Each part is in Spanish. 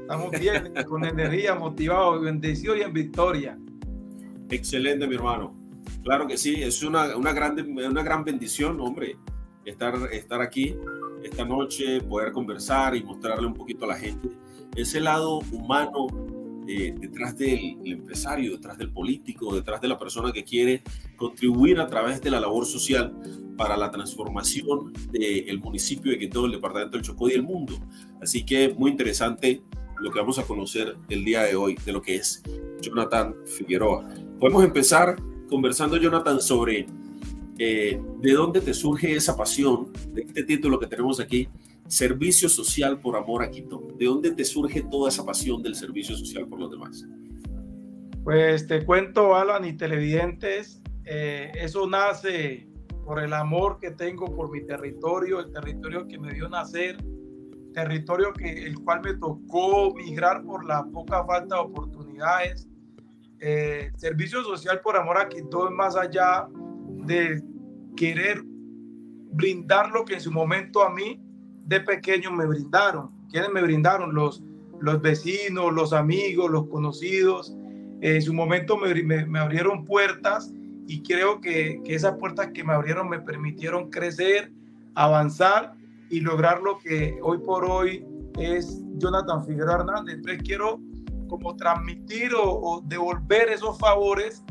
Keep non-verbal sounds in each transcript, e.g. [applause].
Estamos bien, [laughs] con energía, motivados, bendecidos y en victoria. Excelente, mi hermano. Claro que sí, es una, una, grande, una gran bendición, hombre, estar, estar aquí esta noche, poder conversar y mostrarle un poquito a la gente ese lado humano eh, detrás del empresario, detrás del político, detrás de la persona que quiere contribuir a través de la labor social para la transformación del municipio de Quito, el departamento del Chocó y el mundo. Así que muy interesante lo que vamos a conocer el día de hoy de lo que es Jonathan Figueroa. Podemos empezar conversando, Jonathan, sobre eh, de dónde te surge esa pasión de este título que tenemos aquí, Servicio Social por Amor a Quito. ¿De dónde te surge toda esa pasión del servicio social por los demás? Pues te cuento, Alan y televidentes, eh, eso nace por el amor que tengo por mi territorio, el territorio que me dio nacer, territorio que el cual me tocó migrar por la poca falta de oportunidades. Eh, servicio social por amor a Quito es más allá de querer brindar lo que en su momento a mí de pequeño me brindaron. ¿Quiénes me brindaron? Los, los vecinos, los amigos, los conocidos. En su momento me, me, abrieron puertas y creo que, que, esas puertas que me abrieron me permitieron crecer, avanzar y lograr lo que hoy por hoy es Jonathan Figueroa Hernández. Entonces quiero como transmitir o devolver esos favores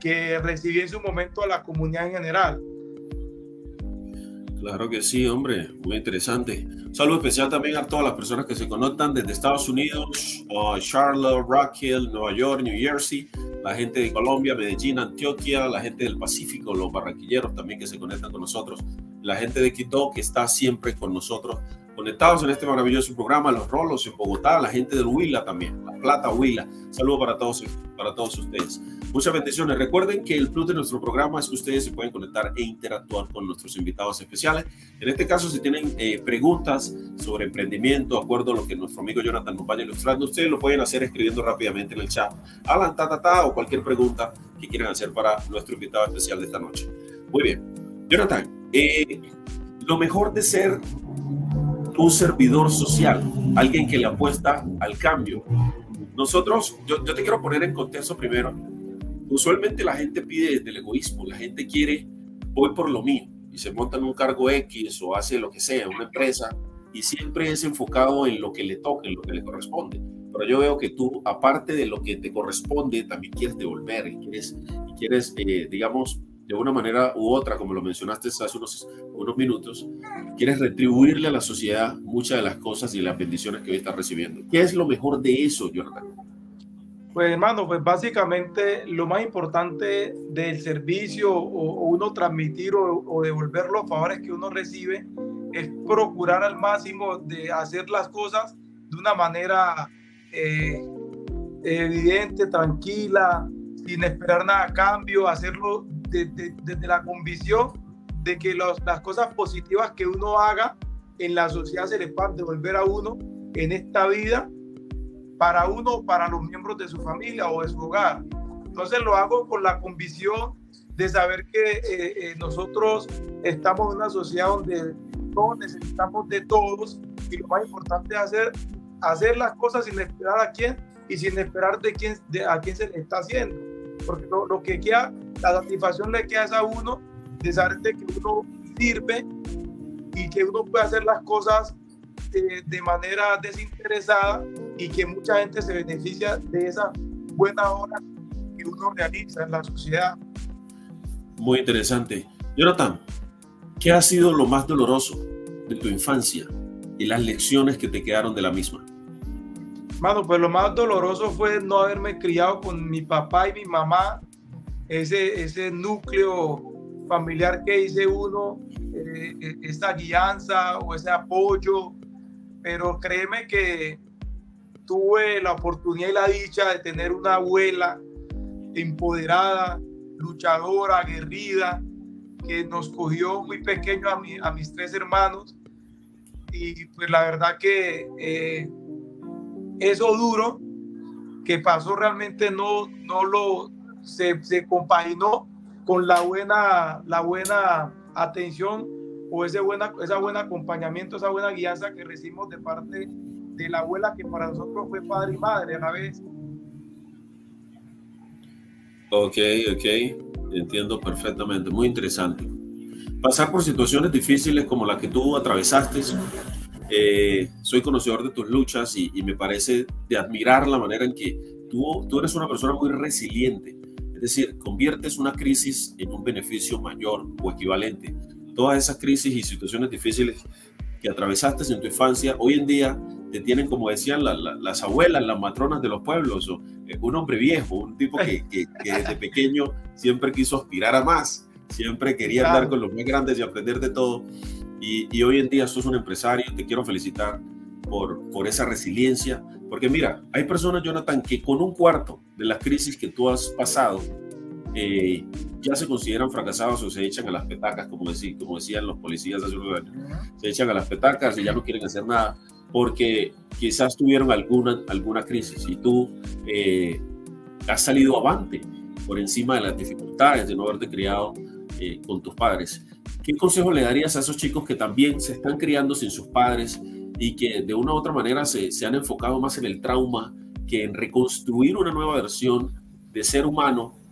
que recibí en su momento a la comunidad en general. Claro que sí, hombre, muy interesante. Saludo especial también a todas las personas que se conectan desde Estados Unidos, Charlotte, Rock Hill, Nueva York, New Jersey, la gente de Colombia, Medellín, Antioquia, la gente del Pacífico, los barranquilleros también que se conectan con nosotros, la gente de Quito que está siempre con nosotros conectados en este maravilloso programa, los Rolos en Bogotá, la gente del Huila también, la Plata Huila. Saludos para todos, para todos ustedes. Muchas bendiciones. Recuerden que el plus de nuestro programa es que ustedes se pueden conectar e interactuar con nuestros invitados especiales. En este caso, si tienen eh, preguntas sobre emprendimiento, acuerdo a lo que nuestro amigo Jonathan nos vaya ilustrando, ustedes lo pueden hacer escribiendo rápidamente en el chat. Alan, ta, ta, ta, o cualquier pregunta que quieran hacer para nuestro invitado especial de esta noche. Muy bien. Jonathan, eh, lo mejor de ser un servidor social, alguien que le apuesta al cambio. Nosotros, yo, yo te quiero poner en contexto primero usualmente la gente pide desde el egoísmo, la gente quiere, voy por lo mío, y se monta en un cargo X o hace lo que sea, una empresa, y siempre es enfocado en lo que le toca, en lo que le corresponde. Pero yo veo que tú, aparte de lo que te corresponde, también quieres devolver y quieres, y quieres eh, digamos, de una manera u otra, como lo mencionaste hace unos, unos minutos, quieres retribuirle a la sociedad muchas de las cosas y las bendiciones que hoy estás recibiendo. ¿Qué es lo mejor de eso, Jordan? Pues hermano, pues básicamente lo más importante del servicio o, uno transmitir o, devolver los favores que uno recibe es procurar al máximo de hacer las cosas de una manera eh, evidente, tranquila, sin esperar nada a cambio, hacerlo desde la convicción de que las cosas positivas que uno haga en la sociedad se le puedan devolver a uno en esta vida para uno para los miembros de su familia o de su hogar. Entonces lo hago con la convicción de saber que eh, eh, nosotros estamos en una sociedad donde todos necesitamos de todos y lo más importante es hacer, hacer las cosas sin esperar a quién y sin esperar de quién, de, a quién se le está haciendo. Porque lo, lo que queda, la satisfacción le queda es a uno de saber de que uno sirve y que uno puede hacer las cosas de, manera desinteresada y que mucha gente se beneficia de esa buena obra que uno realiza en la sociedad. Muy interesante. Jonathan, ¿qué ha sido lo más doloroso de tu infancia y las lecciones que te quedaron de la misma? Mano, pues lo más doloroso fue no haberme criado con mi papá y mi mamá, ese, ese núcleo familiar que hice uno, eh, eh, esa guianza o ese apoyo pero créeme que tuve la oportunidad y la dicha de tener una abuela empoderada, luchadora, aguerrida, que nos cogió muy pequeño a, a mis tres hermanos. Y pues la verdad que eh, eso duro que pasó realmente no, no lo se, se compaginó con la buena, la buena atención o ese buena, esa buen acompañamiento, esa buena guianza que recibimos de parte de la abuela que para nosotros fue padre y madre a la vez. Ok, ok, entiendo perfectamente, muy interesante. Pasar por situaciones difíciles como la que tú atravesaste, eh, soy conocedor de tus luchas y, me parece de admirar la manera en que tú, tú eres una persona muy resiliente, es decir, conviertes una crisis en un beneficio mayor o equivalente. Todas esas crisis y situaciones difíciles que atravesaste en tu infancia, hoy en día te tienen, como decían las abuelas, las matronas de los pueblos, o, eh, un hombre viejo, un tipo que, que, desde [laughs] pequeño siempre quiso aspirar a más, siempre quería andar con los más grandes y aprender de todo. Y, y, hoy en día sos un empresario, te quiero felicitar por, por esa resiliencia, porque mira, hay personas, Jonathan, que con un cuarto de las crisis que tú has pasado, eh, ya se consideran fracasados o se echan a las petacas, como, decía, como decían los policías hace unos años. Se echan a las petacas y ya no quieren hacer nada porque quizás tuvieron alguna, alguna crisis y tú eh, has salido avante por encima de las dificultades de no haberte criado eh, con tus padres. ¿Qué consejo le darías a esos chicos que también se están criando sin sus padres y que de una u otra manera se, se han enfocado más en el trauma que en reconstruir una nueva versión de ser humano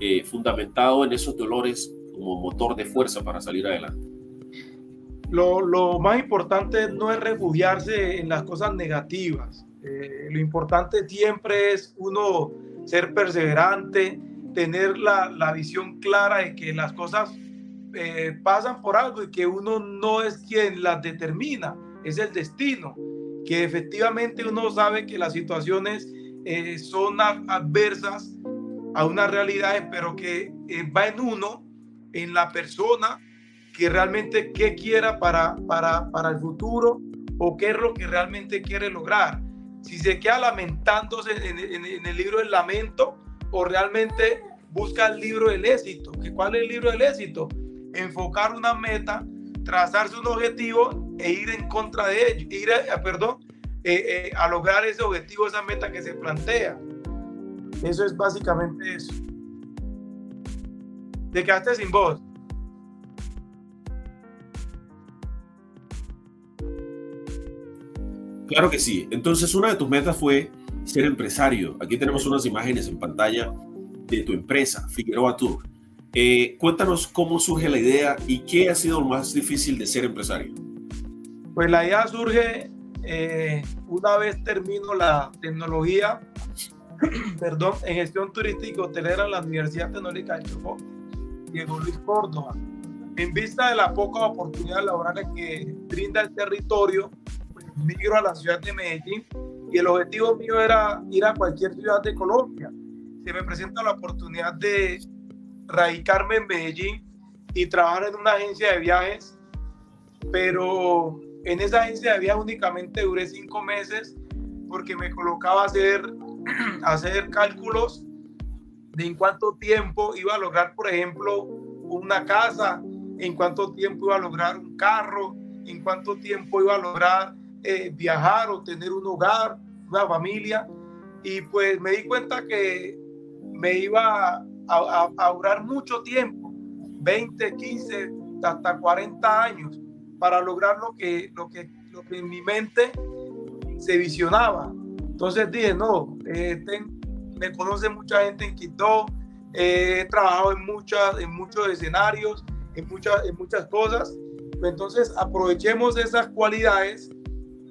eh, fundamentado en esos dolores como motor de fuerza para salir adelante? Lo, lo más importante no es refugiarse en las cosas negativas. Eh, lo importante siempre es uno ser perseverante, tener la, la visión clara de que las cosas eh, pasan por algo y que uno no es quien las determina, es el destino, que efectivamente uno sabe que las situaciones son adversas a unas realidades, pero que eh, va en uno, en la persona, que realmente qué quiera para, para, para el futuro o qué es lo que realmente quiere lograr. Si se queda lamentándose en, en, el libro del lamento o realmente busca el libro del éxito. ¿Que ¿Cuál es el libro del éxito? Enfocar una meta, trazarse un objetivo e ir en contra de ello, ir a, perdón, eh, eh, a lograr ese objetivo, esa meta que se plantea. Eso es básicamente eso. Te quedaste sin voz. Claro que sí. Entonces, una de tus metas fue ser empresario. Aquí tenemos unas imágenes en pantalla de tu empresa, Figueroa Tour. Eh, cuéntanos cómo surge la idea y qué ha sido lo más difícil de ser empresario. Pues la idea surge eh, una vez termino la tecnología [clears throat] perdón, en gestión turística hotelera en la Universidad Tecnológica de Chocó, Diego Luis Córdoba. En vista de las pocas oportunidades laborales que brinda el territorio, pues, migro a la ciudad de Medellín y el objetivo mío era ir a cualquier ciudad de Colombia. Se me presenta la oportunidad de radicarme en Medellín y trabajar en una agencia de viajes, pero en esa agencia de viajes únicamente duré cinco meses porque me colocaba a hacer [clears throat] hacer cálculos de en cuánto tiempo iba a lograr, por ejemplo, una casa, en cuánto tiempo iba a lograr un carro, en cuánto tiempo iba a lograr eh, viajar o tener un hogar, una familia. Y pues me di cuenta que me iba a, a, durar mucho tiempo, 20, 15, hasta 40 años, para lograr lo que, lo que, lo que en mi mente se visionaba. Entonces dije, no, eh, me conoce mucha gente en Quito, he trabajado en, muchas, en muchos escenarios, en muchas, en muchas cosas. Entonces aprovechemos esas cualidades,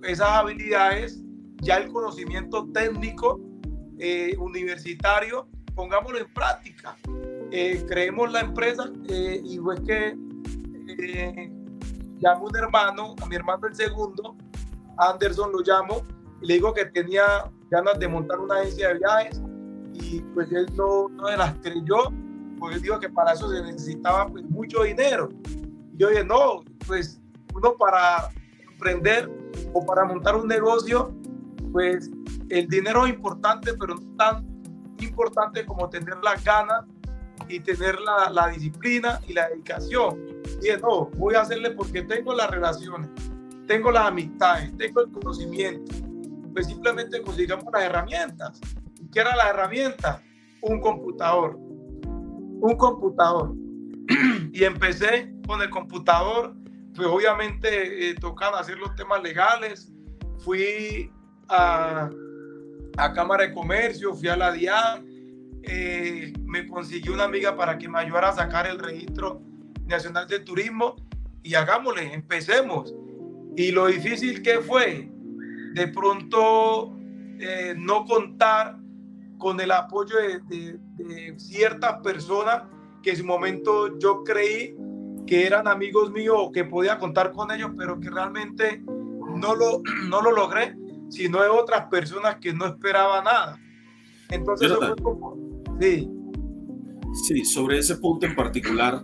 esas habilidades, ya el conocimiento técnico eh, universitario, pongámoslo en práctica. Eh, creemos la empresa y fue que llamo un hermano, a mi hermano el segundo, Anderson lo llamo, y le digo que tenía ganas de montar una agencia de viajes y pues él no, no las creyó porque él dijo que para eso se necesitaba pues, mucho dinero. Y yo dije, no, pues uno para emprender o para montar un negocio, pues el dinero es importante, pero no tan importante como tener las ganas y tener la, la disciplina y la dedicación. Y dije, no, voy a hacerle porque tengo las relaciones, tengo las amistades, tengo el conocimiento pues simplemente consigamos las herramientas. ¿Qué era la herramienta? Un computador. Un computador. [clears throat] y empecé con el computador, pues obviamente eh, tocan hacer los temas legales, fui a, a Cámara de Comercio, fui a la DIAN, eh, me consiguió una amiga para que me ayudara a sacar el registro nacional de turismo y hagámosle, empecemos. Y lo difícil que fue, de pronto eh, no contar con el apoyo de, de, ciertas personas que en su momento yo creí que eran amigos míos o que podía contar con ellos, pero que realmente no lo, [clears throat] no lo logré, sino de otras personas que no esperaba nada. Entonces, sí. Sí, sobre ese punto en particular,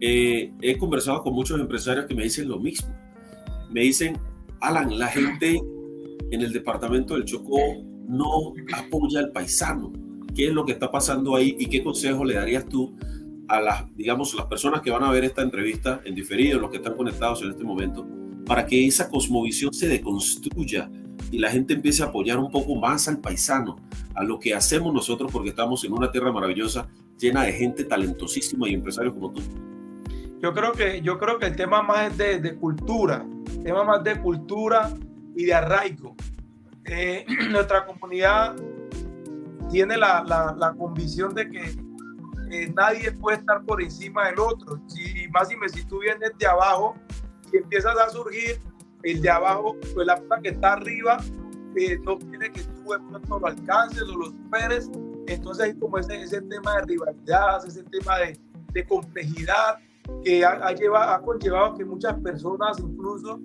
eh, he conversado con muchos empresarios que me dicen lo mismo. Me dicen, Alan, la gente en el departamento del Chocó no apoya al paisano. ¿Qué es lo que está pasando ahí y qué consejo le darías tú a las, digamos, las personas que van a ver esta entrevista en diferido, los que están conectados en este momento, para que esa cosmovisión se deconstruya y la gente empiece a apoyar un poco más al paisano, a lo que hacemos nosotros porque estamos en una tierra maravillosa llena de gente talentosísima y empresarios como tú? Yo creo que, yo creo que el tema más es de, cultura, tema más de cultura y de arraigo. Eh, [clears throat] nuestra comunidad tiene la, la, la convicción de que eh, nadie puede estar por encima del otro. Si, más me, si tú vienes de abajo y empiezas a surgir, el de abajo, pues la persona que está arriba eh, no quiere que tú no lo alcances o lo superes. Entonces hay como ese, ese tema de rivalidad, ese tema de, de complejidad que ha, ha, llevado, ha conllevado que muchas personas incluso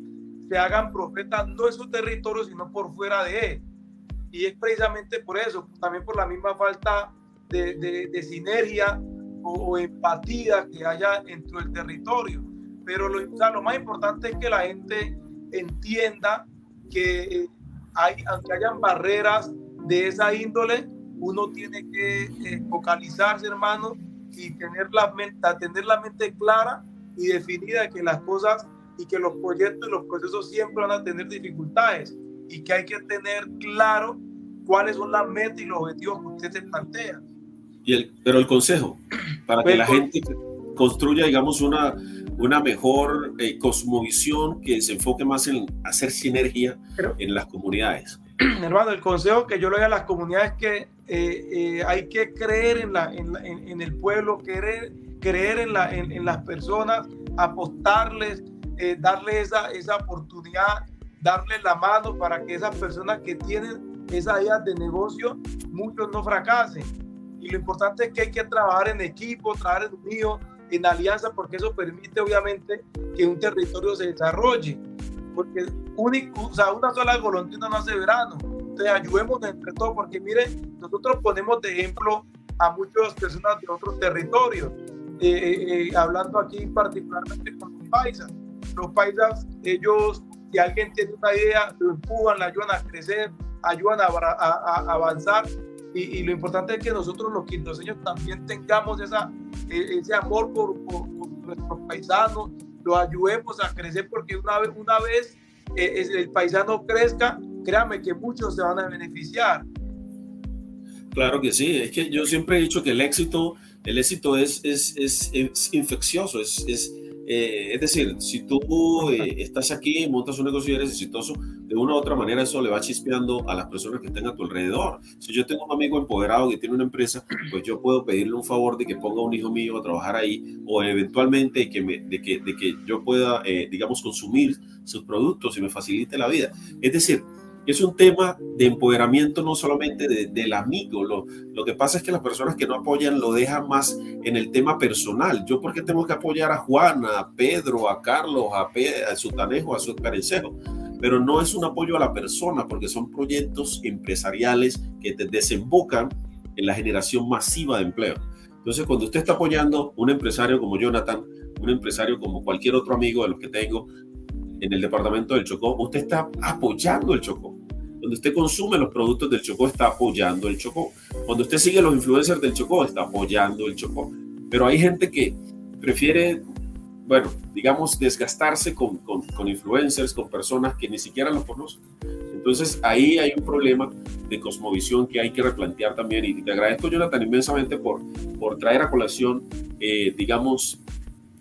se hagan profetas no en su territorio, sino por fuera de él. Y es precisamente por eso, también por la misma falta de, de, sinergia o, empatía que haya dentro del territorio. Pero lo, o lo más importante es que la gente entienda que eh, hay, aunque hayan barreras de esa índole, uno tiene que eh, focalizarse, hermano, y tener la, mente, tener la mente clara y definida de que las cosas y que los proyectos y los procesos siempre van a tener dificultades y que hay que tener claro cuáles son las metas y los objetivos que usted se plantea. Y el, pero el consejo, para que pues, la gente construya, digamos, una, una mejor eh, cosmovisión que se enfoque más en hacer sinergia en las comunidades. [clears throat] Hermano, el consejo que yo le doy a las comunidades es que eh, eh, hay que creer en, la, en, en, el pueblo, creer, creer en, la, en, las personas, apostarles, eh, darle esa, esa oportunidad, darle la mano para que esas personas que tienen esas ideas de negocio, muchos no fracasen. Y lo importante es que hay que trabajar en equipo, trabajar en unido, en alianza, porque eso permite obviamente que un territorio se desarrolle. Porque único, o sea, una sola golondrina no hace verano. Entonces ayudemos entre todos, porque miren, nosotros ponemos de ejemplo a muchas personas de otros territorios, eh, eh, eh hablando aquí particularmente con los paisas los paisas, ellos, si alguien tiene una idea, lo empujan, la ayudan a crecer, ayudan a, a, avanzar. Y, lo importante es que nosotros los quindoseños también tengamos esa, e, ese amor por, por, nuestros paisanos, los ayudemos a crecer porque una vez, una vez eh, el paisano crezca, créame que muchos se van a beneficiar. Claro que sí, es que yo siempre he dicho que el éxito, el éxito es, es, es, es infeccioso, es, es eh, es decir, si tú eh, estás aquí, montas un negocio y eres exitoso, de una u otra manera eso le va chispeando a las personas que están a tu alrededor. Si yo tengo un amigo empoderado que tiene una empresa, pues yo puedo pedirle un favor de que ponga un hijo mío a trabajar ahí o eventualmente que me, de, que, de que yo pueda, eh, digamos, consumir sus productos y me facilite la vida. Es decir, es un tema de empoderamiento no solamente del amigo. Lo, lo que pasa es que las personas que no apoyan lo dejan más en el tema personal. Yo porque tengo que apoyar a Juana, a Pedro, a Carlos, a, Pedro, a Sutanejo, a. Pero no es un apoyo a la persona porque son proyectos empresariales que desembocan en la generación masiva de empleo. Entonces, cuando usted está apoyando un empresario como Jonathan, un empresario como cualquier otro amigo de los que tengo, en el departamento del Chocó, usted está apoyando el Chocó. Cuando usted consume los productos del Chocó, está apoyando el Chocó. Cuando usted sigue los influencers del Chocó, está apoyando el Chocó. Pero hay gente que prefiere, bueno, digamos, desgastarse con, con, con influencers, con personas que ni siquiera los conocen. Entonces ahí hay un problema de cosmovisión que hay que replantear también. Y te agradezco, Jonathan, inmensamente por, por traer a colación, eh, digamos,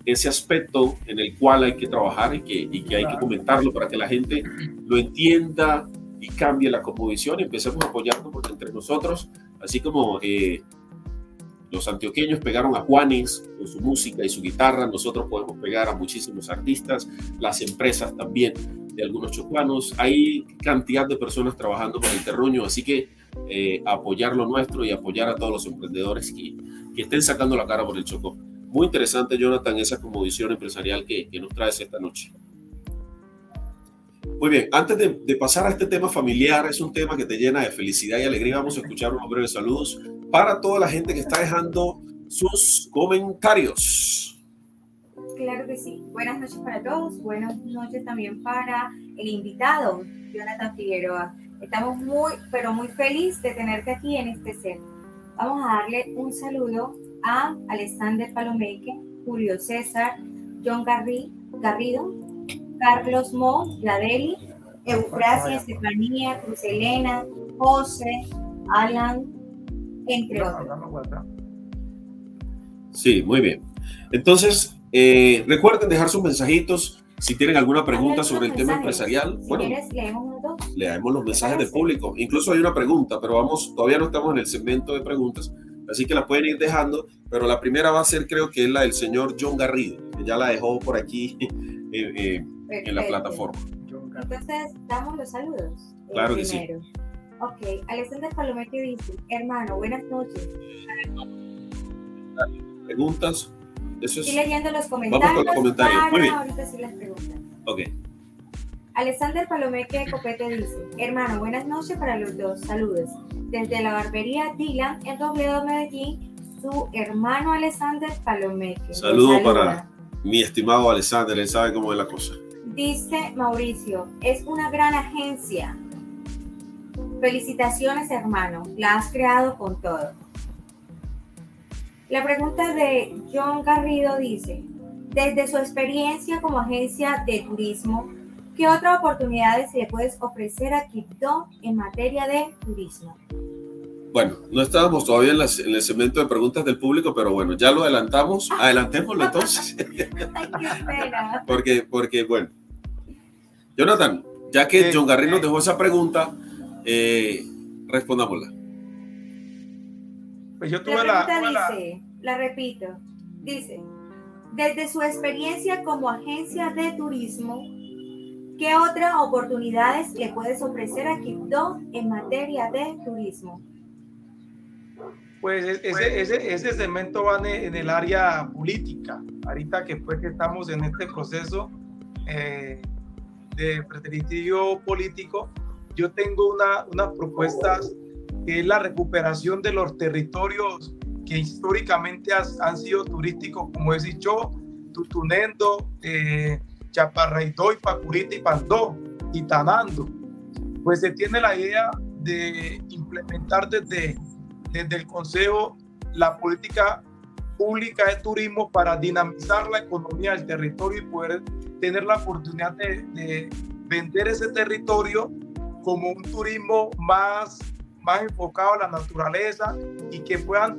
ese aspecto en el cual hay que trabajar y que, y que hay que comentarlo para que la gente lo entienda y cambie la composición y empecemos a apoyarnos entre nosotros, así como eh, los antioqueños pegaron a Juanes con su música y su guitarra, nosotros podemos pegar a muchísimos artistas, las empresas también de algunos chocuanos, hay cantidad de personas trabajando por el terruño, así que eh, apoyar lo nuestro y apoyar a todos los emprendedores que, que estén sacando la cara por el Chocó. Muy interesante, Jonathan, esa como visión empresarial que, que nos traes esta noche. Muy bien, antes de, pasar a este tema familiar, es un tema que te llena de felicidad y alegría. Vamos a escuchar unos breves saludos para toda la gente que está dejando sus comentarios. Claro que sí. Buenas noches para todos. Buenas noches también para el invitado, Jonathan Figueroa. Estamos muy, pero muy felices de tenerte aquí en este set. Vamos a darle un saludo a Alexander Palomeque, Julio César, John Garrido, Carlos Mo, Yadeli, Eufrasia, Estefanía, Cruz Elena, José, Alan, entre otros. Sí, muy bien. Entonces, eh, recuerden dejar sus mensajitos. Si tienen alguna pregunta sobre el tema empresarial, si bueno, quieres, leemos leemos los mensajes del público. Incluso hay una pregunta, pero vamos, todavía no estamos en el segmento de preguntas, así que la pueden ir dejando. Pero la primera va a ser, creo que es la del señor John Garrido, que ya la dejó por aquí [laughs] eh, eh, en la plataforma. Entonces, damos los saludos. Claro que sí. Ok, Alexander Palomeque dice, hermano, buenas noches. Preguntas. Eso Estoy es. leyendo los con comentarios. los comentarios. para Muy bien. ahorita sí las preguntas. Ok. Alexander Palomeque Copete dice, hermano, buenas noches para los dos, saludos. Desde la barbería Dylan en Robledo, Medellín, su hermano Alexander Palomeque. Saludo saluda. para mi estimado Alexander, él sabe cómo es la cosa. Dice Mauricio, es una gran agencia. Felicitaciones, hermano, la has creado con todo. La pregunta de John Garrido dice, desde su experiencia como agencia de turismo, ¿qué otras oportunidades le puedes ofrecer a Quito en materia de turismo? Bueno, no estábamos todavía en, las- en el segmento de preguntas del público, pero bueno, ya lo adelantamos. Adelantémoslo entonces. [laughs] Ay, qué pena. porque, porque, bueno. Jonathan, ya que. John Garrido nos dejó esa pregunta, eh, respondámosla. Pues yo La tuve la, pregunta la- dice, la repito, dice, desde su experiencia como agencia de turismo, ¿qué otras oportunidades le puedes ofrecer a Quito en materia de turismo? Pues ese, ese, ese segmento va en el, en el área política. Ahorita que pues que estamos en este proceso eh, de fraternicidio político, yo tengo una, unas propuestas que es la recuperación de los territorios que históricamente han sido turísticos, como es Ichó, Tutunendo, eh, Chaparraidó, Pacurita y Pandó, y Tanando. Pues se tiene la idea de implementar desde desde el Consejo la política pública de turismo para dinamizar la economía del territorio y poder tener la oportunidad de, de vender ese territorio como un turismo más, más enfocado a la naturaleza y que puedan,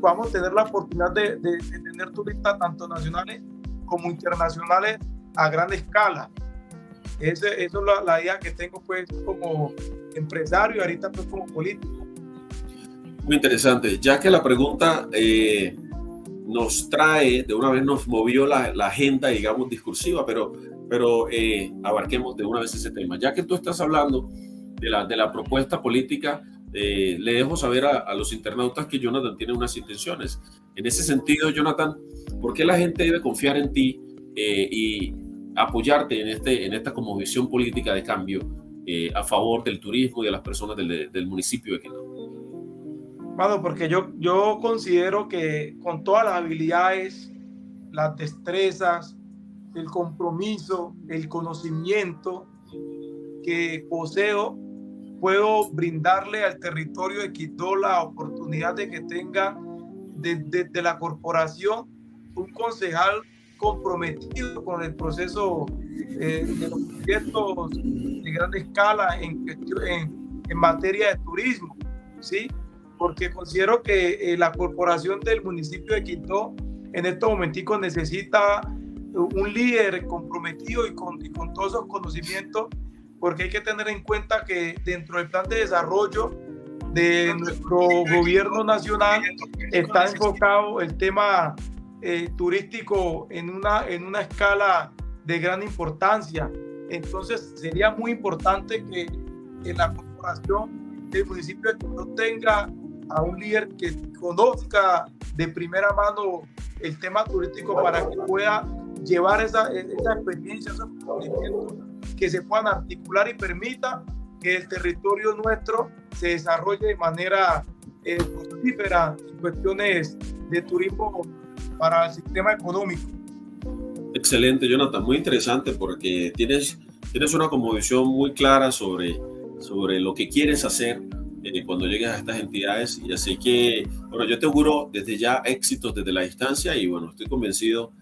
podamos tener la oportunidad de, de- de tener turistas tanto nacionales como internacionales a gran escala. Eso es la, la idea que tengo pues como empresario y ahorita pues como político. Muy interesante. Ya que la pregunta eh, nos trae, de una vez nos movió la, la agenda, digamos, discursiva, pero, pero eh, abarquemos de una vez ese tema. Ya que tú estás hablando de la, de la propuesta política, eh, le dejo saber a, a los internautas que Jonathan tiene unas intenciones. En ese sentido, Jonathan, ¿por qué la gente debe confiar en ti eh, y apoyarte en, este, en esta como visión política de cambio eh, a favor del turismo y de las personas del, del municipio de Quito? Mano, porque yo, yo considero que con todas las habilidades, las destrezas, el compromiso, el conocimiento que poseo, puedo brindarle al territorio de Quito la oportunidad de que tenga desde de, de la corporación un concejal comprometido con el proceso eh, de los proyectos de gran escala en, en, en materia de turismo, ¿sí? Porque considero que eh, la corporación del municipio de Quito en estos momenticos necesita un líder comprometido y con, y con todos esos conocimientos, porque hay que tener en cuenta que dentro del plan de desarrollo de nuestro gobierno nacional está enfocado el tema eh, turístico en una, en una escala de gran importancia. Entonces sería muy importante que en la corporación del municipio no tenga a un líder que conozca de primera mano el tema turístico para que pueda llevar esa, esa experiencia, esos conocimientos que se puedan articular y permita que el territorio nuestro se desarrolle de manera eh, fructífera en cuestiones de turismo para el sistema económico. Excelente, Jonathan, muy interesante porque tienes, tienes una conmovisión muy clara sobre, sobre lo que quieres hacer eh, cuando llegues a estas entidades y así que, bueno, yo te auguro desde ya éxitos desde la distancia y bueno, estoy convencido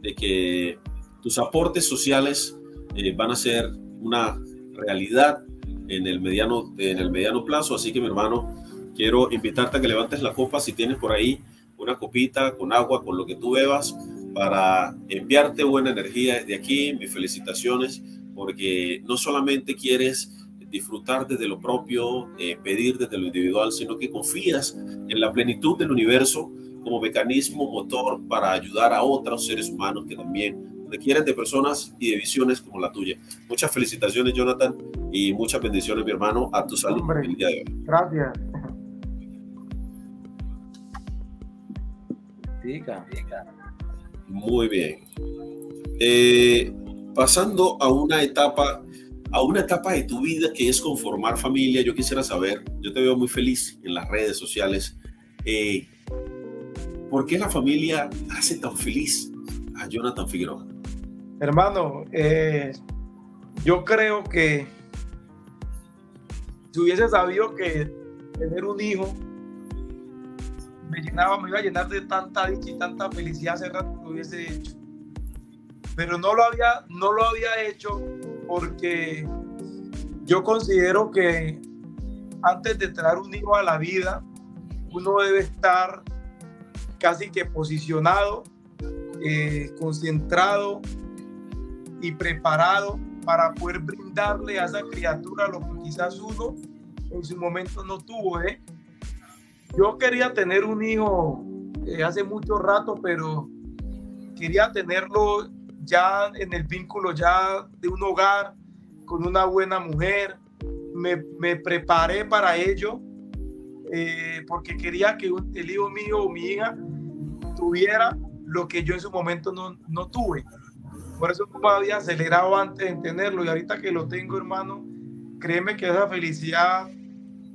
de que tus aportes sociales eh, van a ser una realidad en el, mediano, en el mediano plazo, así que mi hermano, quiero invitarte a que levantes la copa si tienes por ahí una copita con agua, con lo que tú bebas, para enviarte buena energía desde aquí. Mis felicitaciones, porque no solamente quieres disfrutar desde lo propio, eh, pedir desde lo individual, sino que confías en la plenitud del universo como mecanismo motor para ayudar a otros seres humanos que también requieren de personas y de visiones como la tuya. Muchas felicitaciones, Jonathan, y muchas bendiciones, mi hermano, a tu salud el día de hoy. Gracias. Muy bien. Eh, pasando a una etapa, a una etapa de tu vida que es conformar familia, yo quisiera saber, yo te veo muy feliz en las redes sociales. Eh, ¿Por qué la familia hace tan feliz a Jonathan Figueroa? Hermano, eh, yo creo que si hubiese sabido que tener un hijo me llenaba, me iba a llenar de tanta dicha y tanta felicidad hace rato lo hubiese hecho. Pero no lo había, no lo había hecho porque yo considero que antes de traer un hijo a la vida, uno debe estar casi que posicionado, eh, concentrado y preparado para poder brindarle a esa criatura lo que quizás uno en su momento no tuvo. ¿eh? Yo quería tener un hijo eh, hace mucho rato, pero quería tenerlo ya en el vínculo ya de un hogar, con una buena mujer. Me, me preparé para ello eh, porque quería que el hijo mío o mi hija tuviera lo que yo en su momento no, no tuve. Por eso me había acelerado antes de tenerlo y ahorita que lo tengo, hermano, créeme que esa felicidad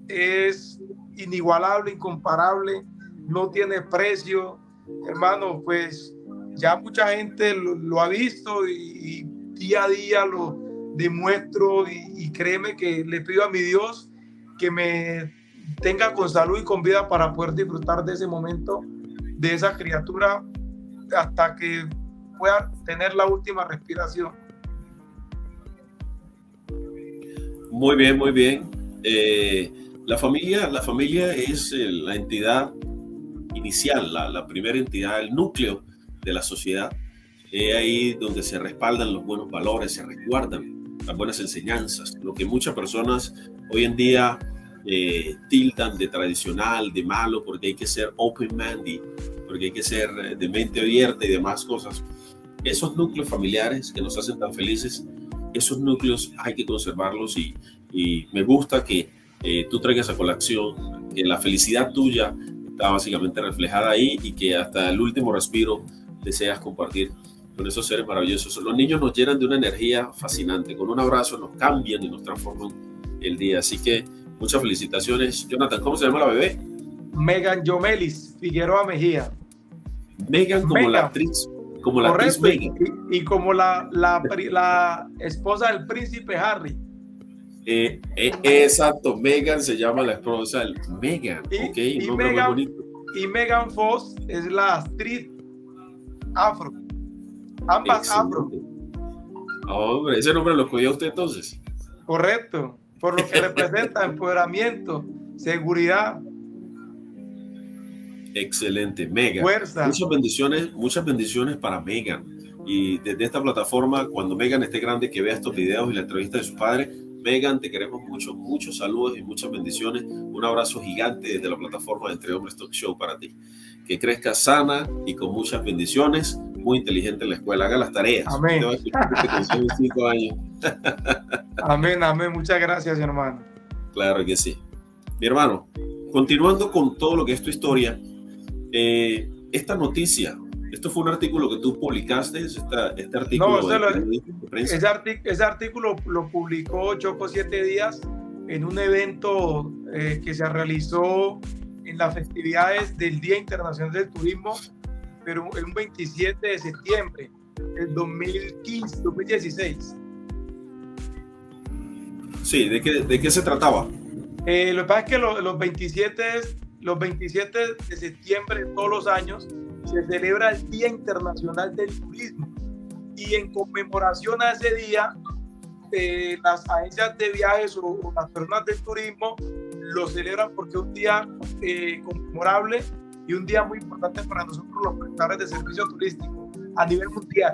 es inigualable, incomparable, no tiene precio. Hermano, pues ya mucha gente lo, ha visto y, día a día lo demuestro y, y créeme que le pido a mi Dios que me tenga con salud y con vida para poder disfrutar de ese momento, de esa criatura, hasta que pueda tener la última respiración. Muy bien, muy bien. Eh, la familia, la familia es eh, la entidad inicial, la, primera entidad, el núcleo de la sociedad. Es ahí donde se respaldan los buenos valores, se resguardan las buenas enseñanzas, lo que muchas personas hoy en día eh, tildan de tradicional, de malo, porque hay que ser open-minded, porque hay que ser eh, de mente abierta y demás cosas. Esos núcleos familiares que nos hacen tan felices, esos núcleos hay que conservarlos y, y me gusta que eh, tú traigas a colación, que la felicidad tuya está básicamente reflejada ahí y que hasta el último respiro deseas compartir con esos seres maravillosos. Los niños nos llenan de una energía fascinante, con un abrazo nos cambian y nos transforman el día. Así que muchas felicitaciones. Jonathan, ¿cómo se llama la bebé? Megan Yomelis Figueroa Mejía. Megan como la actriz. Como la actriz Megan. Y, como la, la, la esposa del príncipe Harry. Eh, eh, exacto, Megan se llama la esposa del Megan. Y, y, Megan, y Megan Foss es la actriz afro. Ambas afro. Hombre, ese nombre lo escogió usted entonces. Correcto, por lo que [laughs] representa empoderamiento, seguridad. Excelente, Megan. Fuerza. Muchas bendiciones, muchas bendiciones para Megan. Y desde esta plataforma, cuando Megan esté grande, que vea estos videos y la entrevista de su padre, Megan, te queremos mucho, muchos saludos y muchas bendiciones. Un abrazo gigante desde la plataforma de Entre Hombres Talk Show para ti. Que crezca sana y con muchas bendiciones, muy inteligente en la escuela. Haga las tareas. Amén. [laughs] Te años. Amén, amén. Muchas gracias, hermano. Claro que sí. Mi hermano, continuando con todo lo que es tu historia, eh, esta noticia, esto fue un artículo que tú publicaste, esta- este artículo No, de eso lo- periodismo de. Ese, artic- ese artículo lo publicó Choco Siete Días en un evento eh, que se realizó en las festividades del Día Internacional del Turismo, pero en un 27 de septiembre del 2015, 2016. Sí, ¿de qué, ¿de qué se trataba? Eh, lo que pasa es que lo- los, 27, los 27 de septiembre de todos los años se celebra el Día Internacional del Turismo y en conmemoración a ese día eh, las agencias de viajes o, o las personas del turismo lo celebran porque es un día eh, conmemorable y un día muy importante para nosotros los prestadores de servicio turístico a nivel mundial.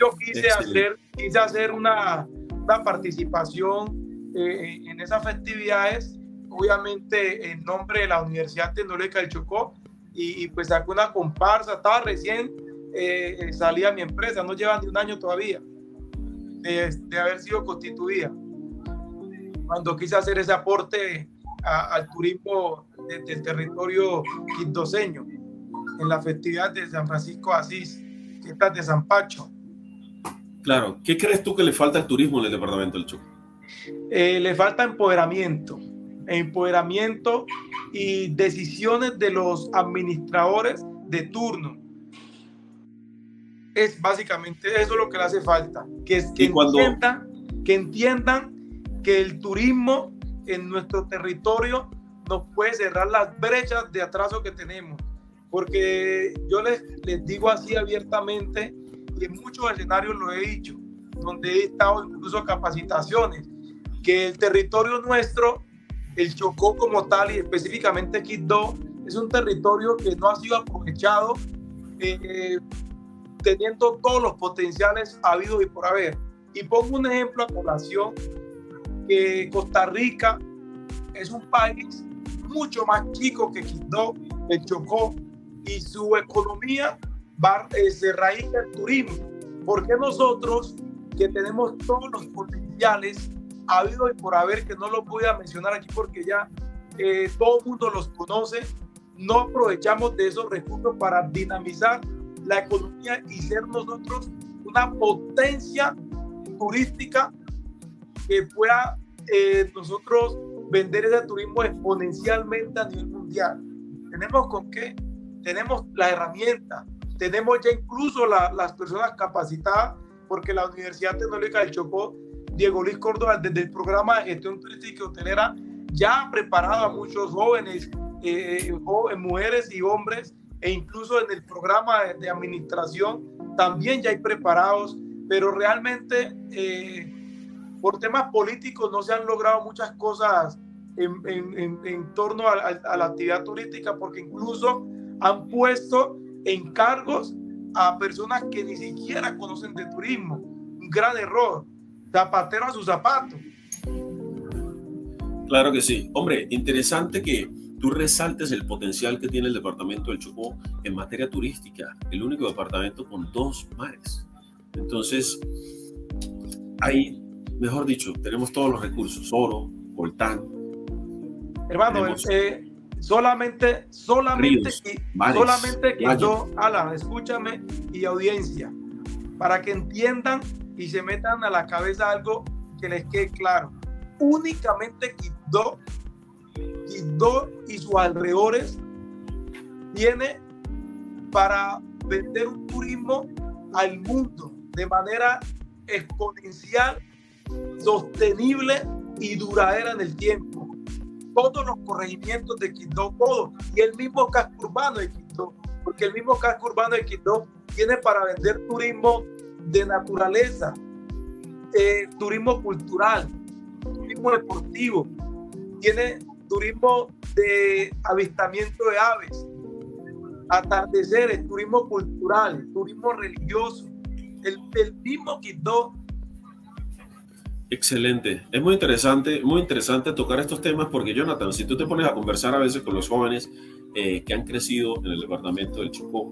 Yo quise Excelente. hacer, quise hacer una, una participación eh, en esas festividades, obviamente en nombre de la Universidad Tecnológica del Chocó, y, y pues saqué una comparsa, estaba recién eh, salía mi empresa, no lleva ni un año todavía de, de haber sido constituida. Cuando quise hacer ese aporte a- al turismo de- del territorio quindoseño, en la festividad de San Francisco de Asís, que está de San Pacho. Claro, ¿qué crees tú que le falta al turismo en el departamento del Chocó? Eh, le falta empoderamiento, empoderamiento y decisiones de los administradores de turno. Es básicamente eso lo que le hace falta, que, es- que, Y cuando- entiendan, que entiendan que el turismo en nuestro territorio nos puede cerrar las brechas de atraso que tenemos. Porque yo les, les digo así abiertamente, y en muchos escenarios lo he dicho, donde he estado incluso capacitaciones, que el territorio nuestro, el Chocó como tal y específicamente Quibdó, es un territorio que no ha sido aprovechado eh, teniendo todos los potenciales habidos y por haber. Y pongo un ejemplo a población que Costa Rica es un país mucho más chico que Quibdó, el Chocó, y su economía va, eh, se radica en turismo. ¿Por qué nosotros, que tenemos todos los potenciales habido y por haber, que no los voy a mencionar aquí porque ya eh, todo el mundo los conoce, no aprovechamos de esos recursos para dinamizar la economía y ser nosotros una potencia turística que pueda eh, nosotros vender ese turismo exponencialmente a nivel mundial. ¿Tenemos con qué? Tenemos la herramienta, tenemos ya incluso la- las personas capacitadas, porque la Universidad Tecnológica del Chocó, Diego Luis Córdoba, desde el programa de gestión turística y hotelera, ya ha preparado a muchos jóvenes, eh, jo- mujeres y hombres, e incluso en el programa de, administración también ya hay preparados, pero realmente eh, por temas políticos no se han logrado muchas cosas en, en- en- torno a, a- a la actividad turística, porque incluso han puesto encargos a personas que ni siquiera conocen de turismo. Un gran error. Zapatero a su zapato. Claro que sí. Hombre, interesante que tú resaltes el potencial que tiene el departamento del Chocó en materia turística, el único departamento con dos mares. Entonces, ahí, mejor dicho, tenemos todos los recursos, oro, coltán, Hermano, eh, solamente, solamente, ríos, que, mares, solamente que valles. yo, Alan, escúchame y audiencia, para que entiendan y se metan a la cabeza algo que les quede claro. Únicamente Quibdó, Quibdó y sus alrededores tiene para vender un turismo al mundo de manera exponencial, sostenible y duradera en el tiempo todos los corregimientos de Quindó, todo, y el mismo casco urbano de Quindó, porque el mismo casco urbano de Quindó tiene para vender turismo de naturaleza, eh, turismo cultural, turismo deportivo, tiene turismo de avistamiento de aves, atardeceres, turismo cultural, turismo religioso, el, el mismo Quito. Excelente. Es muy interesante, muy interesante tocar estos temas porque, Jonathan, si tú te pones a conversar a veces con los jóvenes eh, que han crecido en el departamento del Chocó,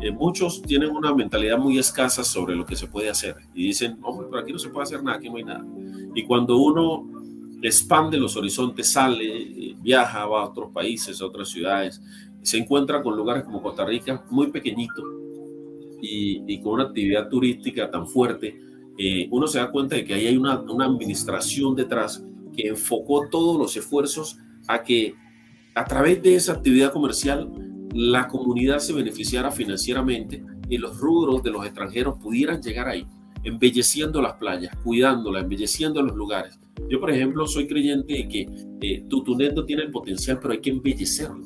eh, muchos tienen una mentalidad muy escasa sobre lo que se puede hacer y dicen, hombre, por aquí no se puede hacer nada, aquí no hay nada. Y cuando uno expande los horizontes, sale, eh, viaja, va a otros países, a otras ciudades, se encuentra con lugares como Costa Rica, muy pequeñito, y, con una actividad turística tan fuerte, eh, uno se da cuenta de que ahí hay una administración detrás que enfocó todos los esfuerzos a que a través de esa actividad comercial la comunidad se beneficiara financieramente y los rubros de los extranjeros pudieran llegar ahí, embelleciendo las playas, cuidándolas, embelleciendo los lugares. Yo, por ejemplo, soy creyente de que eh, Tutunendo tiene el potencial, pero hay que embellecerlo.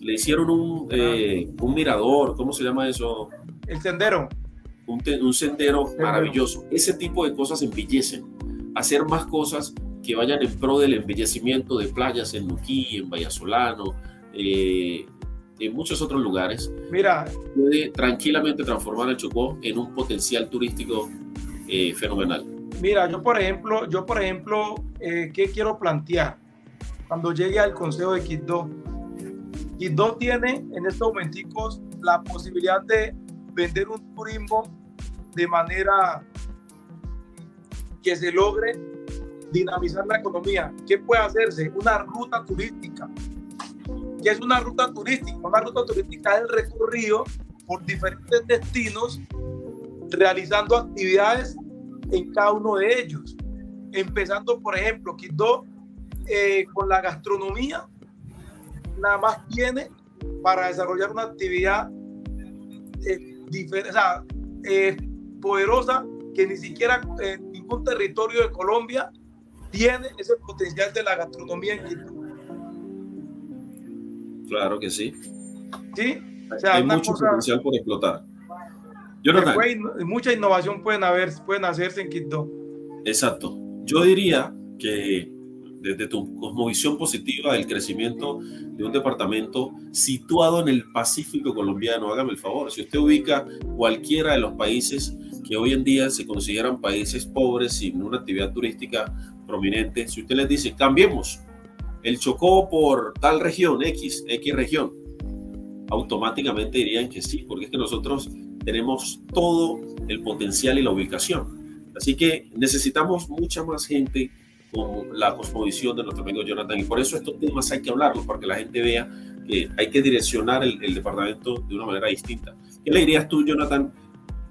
Le hicieron un, eh, un mirador, ¿cómo se llama eso? El sendero. Un, un sendero maravilloso. Ese tipo de cosas embellecen. Hacer más cosas que vayan en pro del embellecimiento de playas en Nuquí, en Vallasolano, eh, en muchos otros lugares. Mira, puede tranquilamente transformar el Chocó en un potencial turístico eh, fenomenal. Mira, yo por ejemplo, yo por ejemplo, eh, ¿qué quiero plantear? Cuando llegue al Consejo de Quito, Quito tiene en estos momenticos la posibilidad de vender un turismo de manera que se logre dinamizar la economía. ¿Qué puede hacerse? Una ruta turística. ¿Qué es una ruta turística? Una ruta turística es el recorrido por diferentes destinos realizando actividades en cada uno de ellos. Empezando, por ejemplo, Quito eh, con la gastronomía, nada más tiene para desarrollar una actividad eh, eh, poderosa que ni siquiera en ningún territorio de Colombia tiene ese potencial de la gastronomía en Quito. Claro que sí. Sí, o sea, hay mucho potencial por explotar. Mucha innovación pueden, haber, pueden hacerse en Quito. Exacto. Yo diría que desde tu cosmovisión positiva del crecimiento de un departamento situado en el Pacífico colombiano, hágame el favor, si usted ubica cualquiera de los países que hoy en día se consideran países pobres sin una actividad turística prominente, si usted les dice, cambiemos el Chocó por tal región, X, X región, automáticamente dirían que sí, porque es que nosotros tenemos todo el potencial y la ubicación. Así que necesitamos mucha más gente con la cosmovisión de nuestro amigo Jonathan. Y por eso estos temas hay que hablarlos, para que la gente vea que hay que direccionar el, el departamento de una manera distinta. ¿Qué le dirías tú, Jonathan,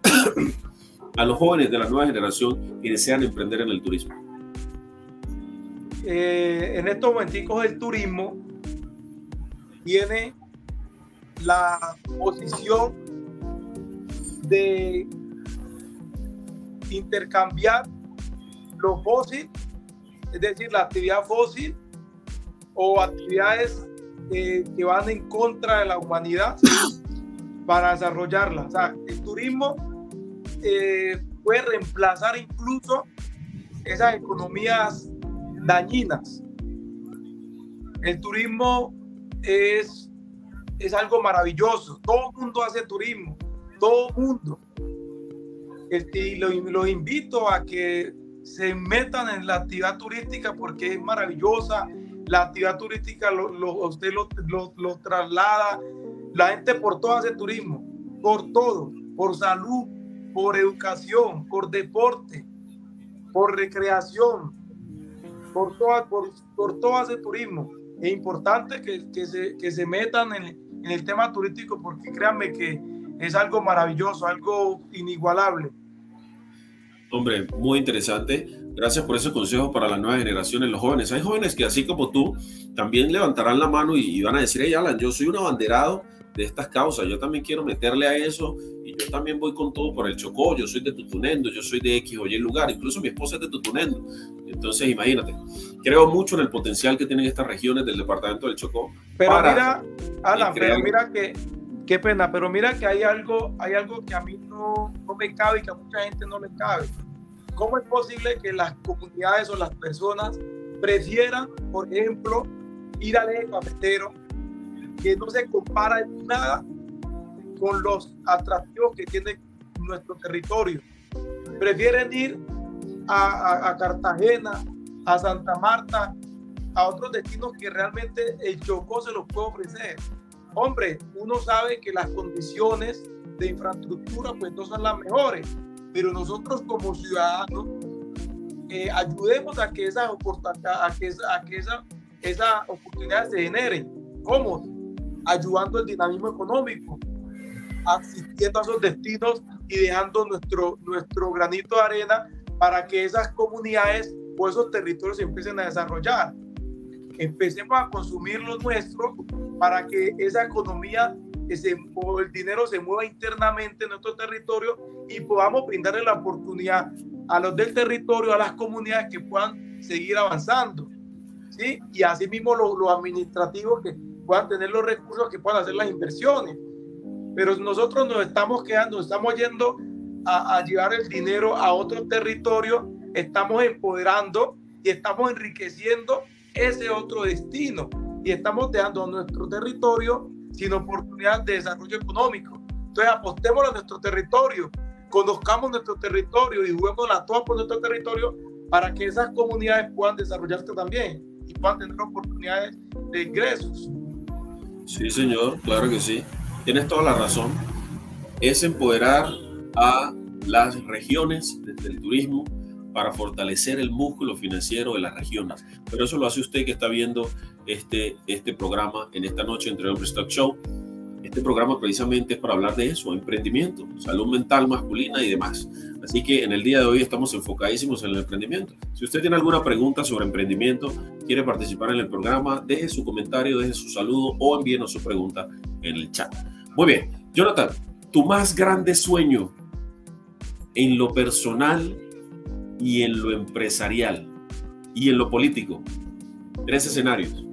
[coughs] a los jóvenes de la nueva generación que desean emprender en el turismo? Eh, en estos momentos el turismo tiene la posición de intercambiar lo fósil, es decir, la actividad fósil o actividades eh, que van en contra de la humanidad para desarrollarla. O sea, el turismo eh, puede reemplazar incluso esas economías dañinas. El turismo es, es algo maravilloso. Todo el mundo hace turismo. Todo el mundo. Y los, invito a que se metan en la actividad turística porque es maravillosa. La actividad turística usted lo, lo, traslada. La gente por todo hace turismo. Por todo. Por salud, por educación, por deporte, por recreación, por todo, por, por todo ese turismo. Es importante que, que, se, que se metan en, en, el tema turístico porque créanme que es algo maravilloso, algo inigualable. Hombre, muy interesante. Gracias por ese consejo para las nuevas generaciones, los jóvenes. Hay jóvenes que así como tú también levantarán la mano y, van a decir, hey Alan, yo soy un abanderado de estas causas, yo también quiero meterle a eso y yo también voy con todo por el Chocó, yo soy de Tutunendo, yo soy de X o Y lugar, incluso mi esposa es de Tutunendo. Entonces, imagínate, creo mucho en el potencial que tienen estas regiones del departamento del Chocó. Pero mira, Alan, pero mira que, qué pena, pero mira que hay algo, hay algo que a mí no, no me cabe y que a mucha gente no le cabe. ¿Cómo es posible que las comunidades o las personas prefieran, por ejemplo, ir al eje cafetero, que no se compara en nada con los atractivos que tiene nuestro territorio. Prefieren ir a, Cartagena, a Santa Marta, a otros destinos que realmente el Chocó se los puede ofrecer. Hombre, uno sabe que las condiciones de infraestructura pues no son las mejores, pero nosotros como ciudadanos eh, ayudemos a que esas oportunidades, a que, a esa, esas oportunidades se generen. ¿Cómo? Ayudando el dinamismo económico, asistiendo a esos destinos y dejando nuestro, nuestro granito de arena para que esas comunidades o esos territorios se empiecen a desarrollar. Empecemos a consumir lo nuestro para que esa economía ese, o el dinero se mueva internamente en nuestro territorio y podamos brindarle la oportunidad a los del territorio, a las comunidades que puedan seguir avanzando. ¿sí? Y asimismo los, los administrativos que puedan tener los recursos, que puedan hacer las inversiones. Pero nosotros nos estamos quedando, estamos yendo a, a llevar el dinero a otro territorio, estamos empoderando y estamos enriqueciendo ese otro destino y estamos dejando a nuestro territorio sin oportunidad de desarrollo económico. Entonces apostemos a nuestro territorio, conozcamos nuestro territorio y juguemos la toa por nuestro territorio para que esas comunidades puedan desarrollarse también y puedan tener oportunidades de ingresos. Sí, señor, claro que sí. Tienes toda la razón. Es empoderar a las regiones desde el turismo para fortalecer el músculo financiero de las regiones. Pero eso lo hace usted que está viendo este, este programa en esta noche entre Hombres Stock Show. Este programa precisamente es para hablar de eso, emprendimiento, salud mental masculina y demás. Así que en el día de hoy estamos enfocadísimos en el emprendimiento. Si usted tiene alguna pregunta sobre emprendimiento, quiere participar en el programa, deje su comentario, deje su saludo o envíenos su pregunta en el chat. Muy bien, Jonathan, tu más grande sueño en lo personal y en lo empresarial y en lo político. Tres escenarios.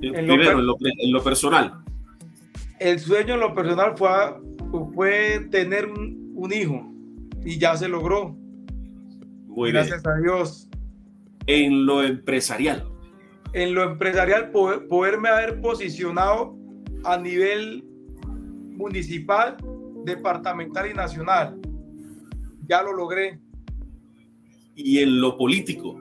Primero, en lo, personal. El sueño en lo personal fue, fue tener un, un hijo y ya se logró. Muy Gracias a Dios. En lo empresarial. En lo empresarial, poder, poderme haber posicionado a nivel municipal, departamental y nacional. Ya lo logré. ¿Y en lo político?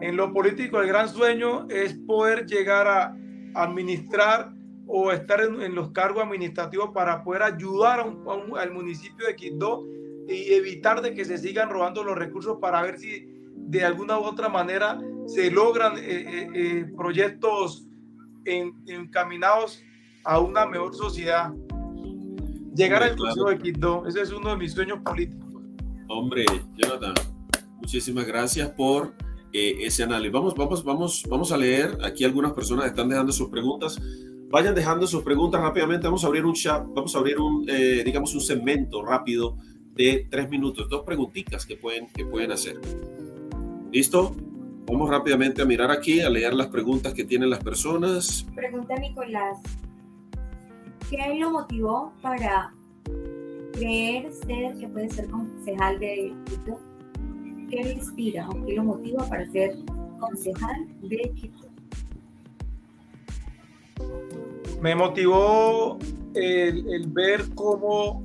En lo político, el gran sueño es poder llegar a administrar o estar en, los cargos administrativos para poder ayudar al municipio de Quito y evitar de que se sigan robando los recursos para ver si de alguna u otra manera se logran eh, eh, eh, proyectos encaminados a una mejor sociedad. Llegar al Consejo de Quito, ese es uno de mis sueños políticos. Hombre, Jonathan, muchísimas gracias por ese análisis. Vamos, vamos, vamos, vamos a leer. Aquí algunas personas están dejando sus preguntas. Vayan dejando sus preguntas rápidamente. Vamos a abrir un chat, vamos a abrir un, digamos, un segmento rápido de tres minutos, dos preguntitas que pueden, que pueden hacer. ¿Listo? Vamos rápidamente a mirar aquí, a leer las preguntas que tienen las personas. Pregunta Nicolás, ¿qué lo motivó para creer ser que puede ser concejal de Quito? ¿Qué le inspira o qué lo motiva para ser concejal de Quito? Me motivó el, ver cómo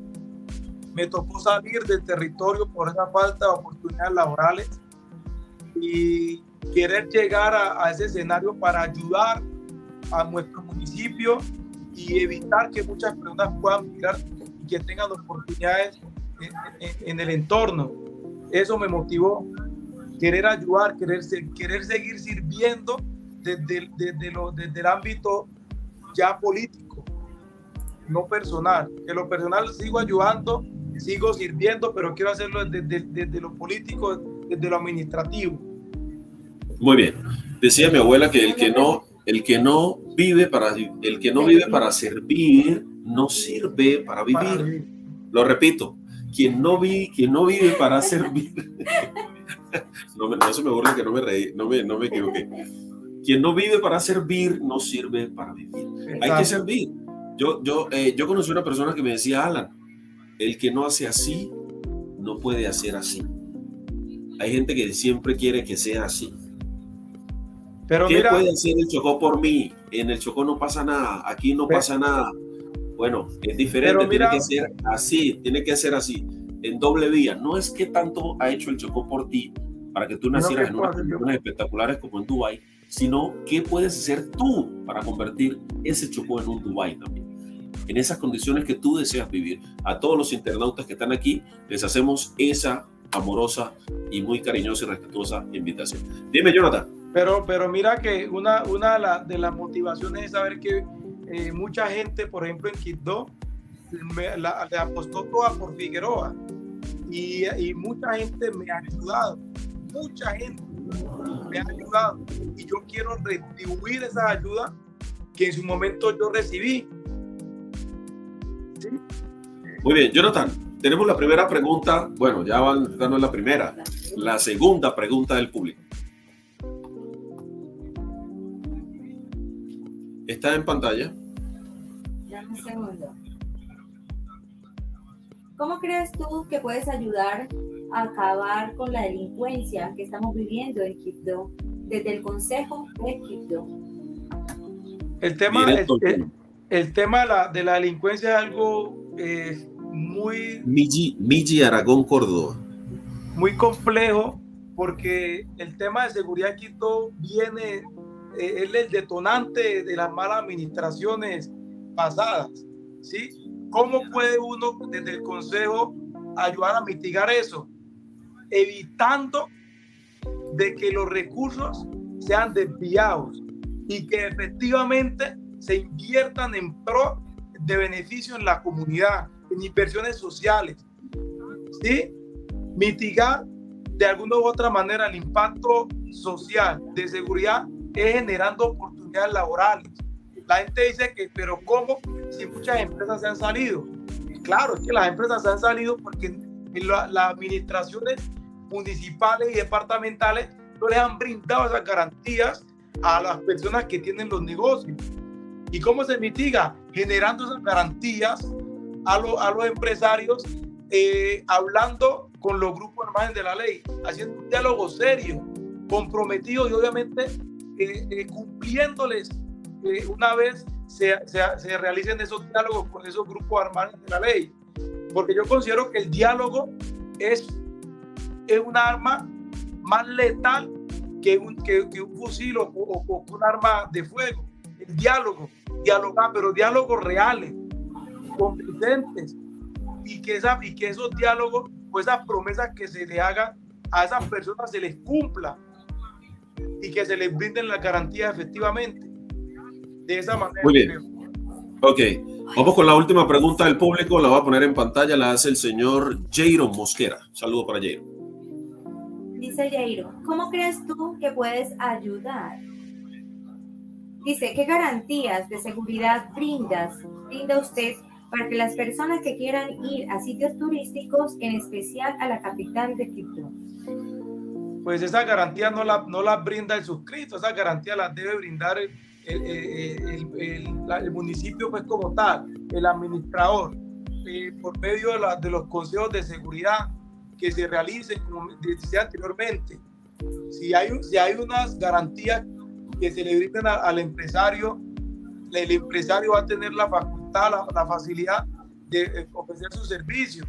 me tocó salir del territorio por esa falta de oportunidades laborales y querer llegar a, ese escenario para ayudar a nuestro municipio y evitar que muchas personas puedan mirar y que tengan oportunidades en, el entorno. Eso me motivó, querer ayudar, querer, querer seguir sirviendo desde, desde, desde el ámbito ya político, no personal. Que lo personal sigo ayudando sigo sirviendo, pero quiero hacerlo desde, lo político, desde lo administrativo. Muy bien. Decía mi abuela que el que no, el que no vive para, el que no vive para servir, no sirve para vivir. Lo repito, quien no, vi, quien no vive para servir. [laughs] no, no se me burla que no me reí, no me, no me equivoqué. Quien no vive para servir, no sirve para vivir. Hay que servir. Yo, yo, eh, yo conocí una persona que me decía, Alan, el que no hace así, no puede hacer así. Hay gente que siempre quiere que sea así. Pero ¿Qué puede hacer el Chocó por mí? En el Chocó no pasa nada, aquí no pasa nada. Bueno, es diferente, tiene que ser así, tiene que ser así, en doble vía. No es que tanto ha hecho el Chocó por ti para que tú nacieras en unas condiciones espectaculares como en Dubái, sino qué puedes hacer tú para convertir ese Chocó en un Dubái también. En esas condiciones que tú deseas vivir. A todos los internautas que están aquí, les hacemos esa amorosa y muy cariñosa y respetuosa invitación. Dime, Jonathan. Pero, pero mira que una, una de las motivaciones es saber que eh, mucha gente, por ejemplo, en Quito, le apostó toda por Figueroa y, y, mucha gente me ha ayudado, mucha gente me ha ayudado y yo quiero retribuir esa ayuda que en su momento yo recibí. Muy bien, Jonathan, tenemos la primera pregunta, bueno, ya van dando la primera, la segunda pregunta del público. Está en pantalla. Dame un segundo. ¿Cómo crees tú que puedes ayudar a acabar con la delincuencia que estamos viviendo en Quito desde el Consejo de Quito? El tema, el, tema de la, de la, delincuencia es algo eh, muy... Migi, Aragón Córdoba. Muy complejo porque el tema de seguridad de Quito viene eh, es el detonante de las malas administraciones pasadas, ¿sí? ¿Cómo puede uno desde el Consejo ayudar a mitigar eso? Evitando de que los recursos sean desviados y que efectivamente se inviertan en pro de beneficio en la comunidad, en inversiones sociales, ¿sí? Mitigar de alguna u otra manera el impacto social de seguridad es generando oportunidades laborales. La gente dice que, pero ¿cómo si muchas empresas se han salido? Claro, es que las empresas se han salido porque las administraciones municipales y departamentales no les han brindado esas garantías a las personas que tienen los negocios. ¿Y cómo se mitiga? Generando esas garantías a, a los empresarios, eh, hablando con los grupos armados de la ley, haciendo un diálogo serio, comprometido y obviamente eh, eh, cumpliéndoles una vez se, se, realicen esos diálogos con esos grupos armados de la ley. Porque yo considero que el diálogo es, es un arma más letal que un, que, un fusil o, un arma de fuego. El diálogo, dialogar, pero diálogos reales, competentes, y que, esa, y que esos diálogos, pues esas promesas que se le hagan a esas personas se les cumpla y que se les brinden la garantía efectivamente. De esa manera. Muy bien. Ok, vamos con la última pregunta del público, la va a poner en pantalla, la hace el señor Jairo Mosquera. Saludo para Jairo. Dice Jairo, ¿cómo crees tú que puedes ayudar? Dice, ¿qué garantías de seguridad brindas, brinda usted para que las personas que quieran ir a sitios turísticos, en especial a la capital de Quito? pues esa garantía no la, no la brinda el suscrito, esa garantía la debe brindar el, el, el, municipio pues como tal, el administrador, eh, por medio de, la, de, los consejos de seguridad que se realicen, como decía anteriormente. Si hay, si hay unas garantías que se le brinden al empresario, el empresario va a tener la facultad, la, la facilidad de eh, ofrecer su servicio.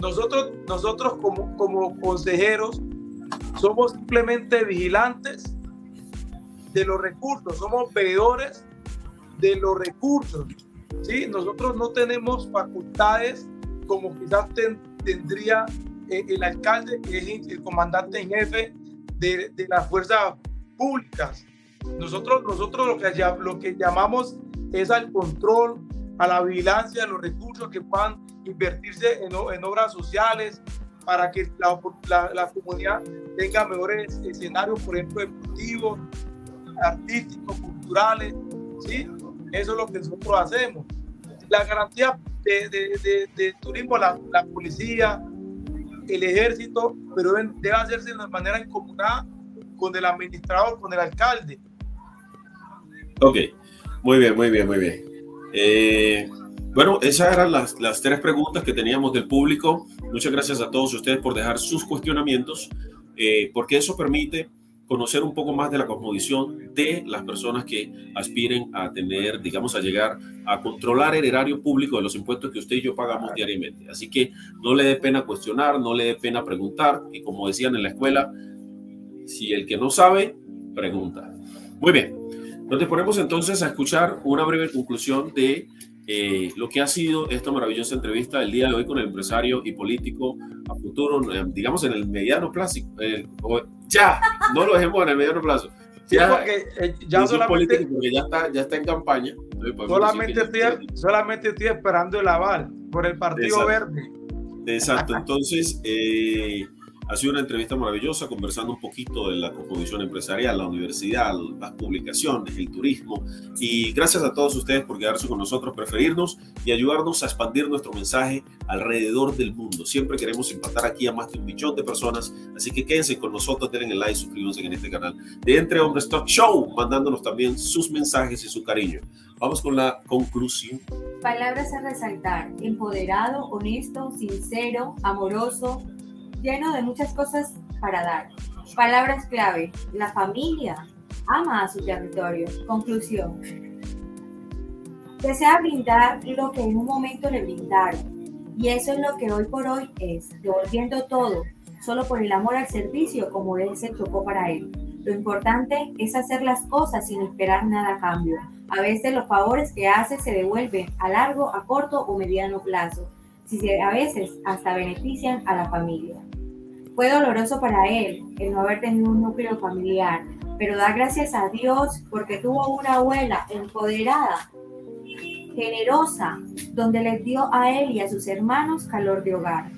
Nosotros, nosotros como, como consejeros somos simplemente vigilantes de los recursos, somos veedores de los recursos. ¿sí? Nosotros no tenemos facultades como quizás tendría eh, el alcalde, que es el comandante en jefe de, de las fuerzas públicas. Nosotros, nosotros lo, que, lo que llamamos es al control, a la vigilancia de los recursos que puedan invertirse en, en obras sociales, para que la, la, comunidad tenga mejores escenarios, por ejemplo, deportivos, artísticos, culturales, ¿sí? Eso es lo que nosotros hacemos. La garantía de, de, de, turismo, la, la, policía, el ejército, pero debe hacerse de manera incomunada con el administrador, con el alcalde. Ok, muy bien, muy bien, muy bien. Eh, bueno, esas eran las, las, tres preguntas que teníamos del público. Muchas gracias a todos ustedes por dejar sus cuestionamientos, eh, porque eso permite conocer un poco más de la cosmovisión de las personas que aspiren a tener, digamos, a llegar a controlar el erario público de los impuestos que usted y yo pagamos diariamente. Así que no le dé pena cuestionar, no le dé pena preguntar, y como decían en la escuela, si el que no sabe, pregunta. Muy bien, nos ponemos entonces a escuchar una breve conclusión de eh, lo que ha sido esta maravillosa entrevista del día de hoy con el empresario y político a futuro, eh, digamos en el mediano plazo. Eh, ya, no lo dejemos en el mediano plazo. Ya, porque, ya solamente, porque ya está, ya está en campaña. Solamente estoy, solamente estoy esperando el aval por el Partido Verde. Exacto, entonces eh, ha sido una entrevista maravillosa conversando un poquito de la composición empresarial, la universidad, las publicaciones, el turismo. Y gracias a todos ustedes por quedarse con nosotros, preferirnos y ayudarnos a expandir nuestro mensaje alrededor del mundo. Siempre queremos impactar aquí a más de un millón de personas. Así que quédense con nosotros, denle el like, suscríbanse en este canal de Entre Hombres Talk Show, mandándonos también sus mensajes y su cariño. Vamos con la conclusión. Palabras a resaltar. Empoderado, honesto, sincero, amoroso, lleno de muchas cosas para dar. Palabras clave. La familia ama a su territorio. Conclusión. Desea brindar lo que en un momento le brindaron. Y eso es lo que hoy por hoy es, devolviendo todo, solo por el amor al servicio como él se tocó para él. Lo importante es hacer las cosas sin esperar nada a cambio. A veces los favores que hace se devuelven a largo, a corto o mediano plazo. Si a veces hasta benefician a la familia. Fue doloroso para él el no haber tenido un núcleo familiar, pero da gracias a Dios porque tuvo una abuela empoderada, generosa, donde les dio a él y a sus hermanos calor de hogar.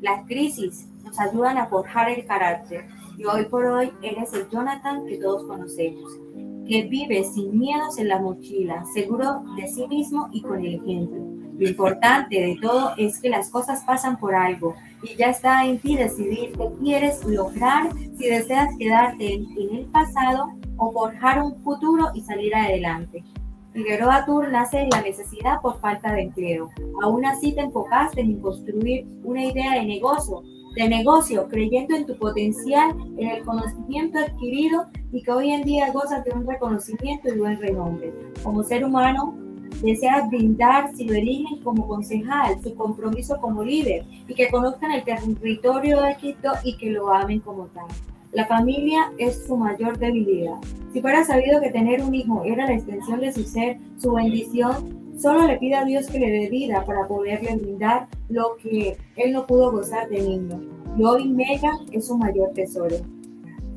Las crisis nos ayudan a forjar el carácter y hoy por hoy eres el Jonathan que todos conocemos, que vive sin miedos en la mochila, seguro de sí mismo y con el ejemplo. Lo importante de todo es que las cosas pasan por algo y ya está en ti decidir qué quieres lograr, si deseas quedarte en, el pasado o forjar un futuro y salir adelante. Figueroa Tour nace en la necesidad por falta de empleo. Aún así te enfocaste en construir una idea de negocio, de negocio, creyendo en tu potencial, en el conocimiento adquirido y que hoy en día gozas de un reconocimiento y buen renombre. Como ser humano, desea brindar, si lo eligen como concejal, su compromiso como líder y que conozcan el territorio de Quito y que lo amen como tal. La familia es su mayor debilidad. Si fuera sabido que tener un hijo era la extensión de su ser, su bendición, solo le pide a Dios que le dé vida para poderle brindar lo que él no pudo gozar de niño. Y hoy Mega es su mayor tesoro.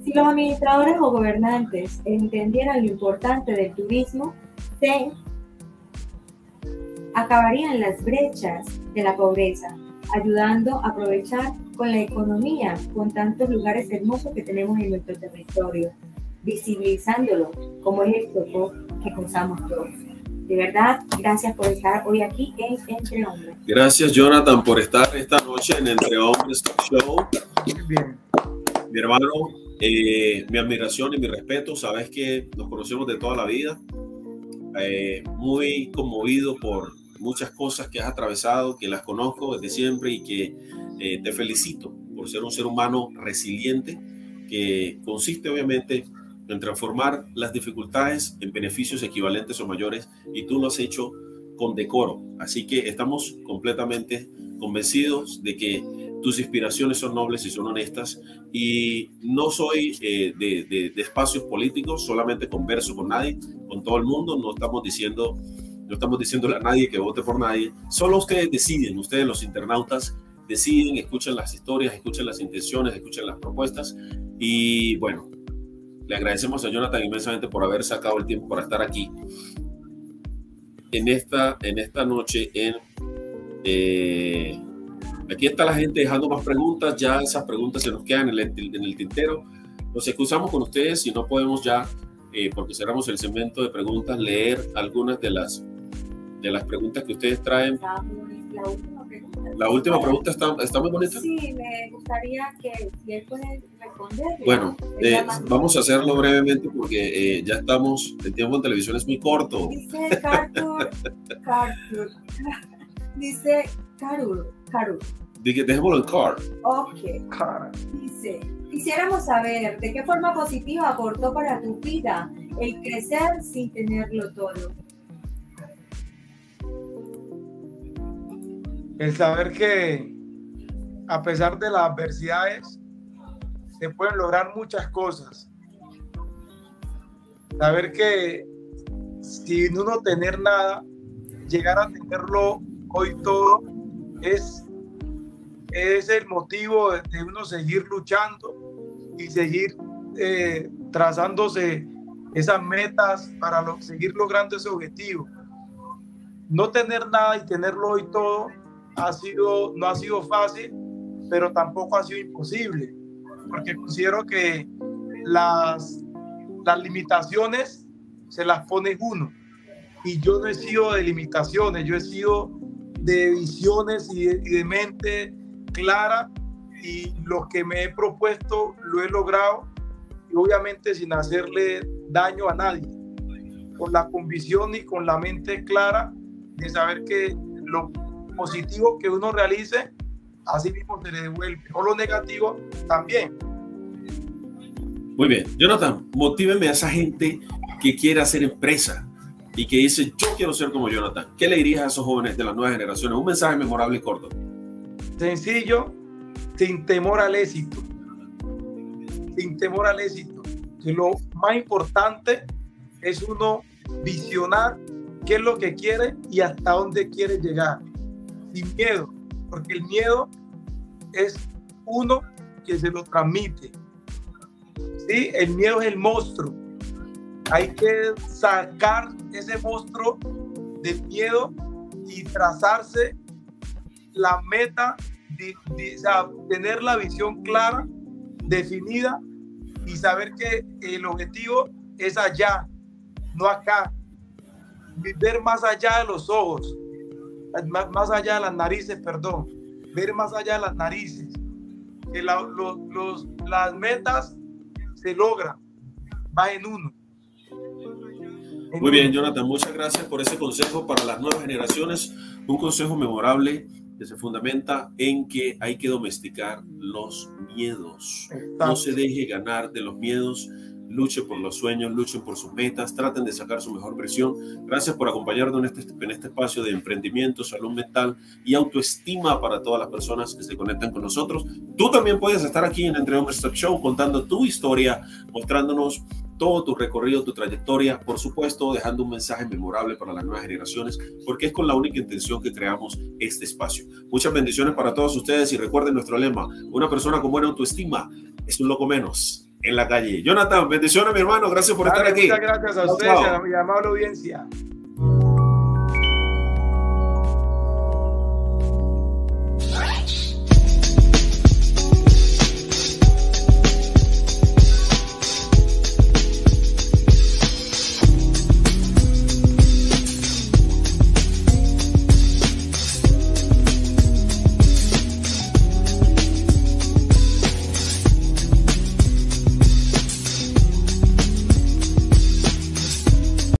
Si los administradores o gobernantes entendieran lo importante del turismo, se acabarían las brechas de la pobreza, ayudando a aprovechar con la economía, con tantos lugares hermosos que tenemos en nuestro territorio, visibilizándolo como es el topo que gozamos todos. De verdad, gracias por estar hoy aquí en Entre Hombres. Gracias, Jonathan, por estar esta noche en Entre Hombres Show. Bien. Mi hermano, eh, mi admiración y mi respeto. Sabes que nos conocemos de toda la vida. Eh, muy conmovido por muchas cosas que has atravesado, que las conozco desde siempre y que eh, te felicito por ser un ser humano resiliente, que consiste obviamente en transformar las dificultades en beneficios equivalentes o mayores y tú lo has hecho con decoro. Así que estamos completamente convencidos de que tus inspiraciones son nobles y son honestas y no soy eh, de, espacios políticos, solamente converso con nadie, con todo el mundo, no estamos diciendo no estamos diciéndole a nadie que vote por nadie. Solo ustedes deciden, ustedes los internautas deciden, escuchan las historias, escuchan las intenciones, escuchan las propuestas. Y bueno, le agradecemos a Jonathan inmensamente por haber sacado el tiempo para estar aquí en esta, en esta noche en... Eh, aquí está la gente dejando más preguntas, ya esas preguntas se nos quedan en el, en el tintero. Nos excusamos con ustedes si no podemos ya, eh, porque cerramos el segmento de preguntas, leer algunas de las de las preguntas que ustedes traen. La última pregunta. La última pregunta está, está muy bonita. Sí, me gustaría que si él puede responder. Bueno, eh, vamos a hacerlo brevemente porque eh, ya estamos, el tiempo en televisión es muy corto. Dice Cartur, Cartur, [laughs] dice Carur, Carur, Dejémoslo en car. Ok. Dice, quisiéramos saber de qué forma positiva aportó para tu vida el crecer sin tenerlo todo. El saber que a pesar de las adversidades se pueden lograr muchas cosas. Saber que sin uno tener nada, llegar a tenerlo hoy todo es, es el motivo de, uno seguir luchando y seguir eh, trazándose esas metas para seguir logrando ese objetivo. No tener nada y tenerlo hoy todo ha sido, no ha sido fácil, pero tampoco ha sido imposible, porque considero que las, las limitaciones se las pone uno. Y yo no he sido de limitaciones, yo he sido de visiones y de, mente clara y lo que me he propuesto lo he logrado y obviamente sin hacerle daño a nadie, con la convicción y con la mente clara de saber que lo positivo que uno realice, así mismo se le devuelve, o lo negativo también. Muy bien, Jonathan, motíveme a esa gente que quiere hacer empresa y que dice, yo quiero ser como Jonathan. ¿Qué le dirías a esos jóvenes de las nuevas generaciones? Un mensaje memorable y corto. Sencillo, sin temor al éxito. Sin temor al éxito. Lo más importante es uno visionar qué es lo que quiere y hasta dónde quiere llegar. Sin miedo, porque el miedo es uno que se lo transmite. ¿Sí? El miedo es el monstruo hay que sacar ese monstruo de miedo y trazarse la meta, de, tener la visión clara, definida y saber que el objetivo es allá, no acá. Ver más allá de los ojos, más, allá de las narices, perdón. Ver más allá de las narices. Que las metas se logran, va en uno. Muy bien, Jonathan, muchas gracias por ese consejo para las nuevas generaciones. Un consejo memorable que se fundamenta en que hay que domesticar los miedos. No se deje ganar de los miedos. Luche por los sueños, luchen por sus metas, traten de sacar su mejor versión. Gracias por acompañarnos en este, en este espacio de emprendimiento, salud mental y autoestima para todas las personas que se conectan con nosotros. Tú también puedes estar aquí en Entre Hombres Talk Show contando tu historia, mostrándonos todo tu recorrido, tu trayectoria, por supuesto, dejando un mensaje memorable para las nuevas generaciones, porque es con la única intención que creamos este espacio. Muchas bendiciones para todos ustedes y recuerden nuestro lema, una persona con buena autoestima es un loco menos en la calle. Jonathan, bendiciones mi hermano, gracias por estar aquí. Muchas gracias a ustedes y a mi amable audiencia.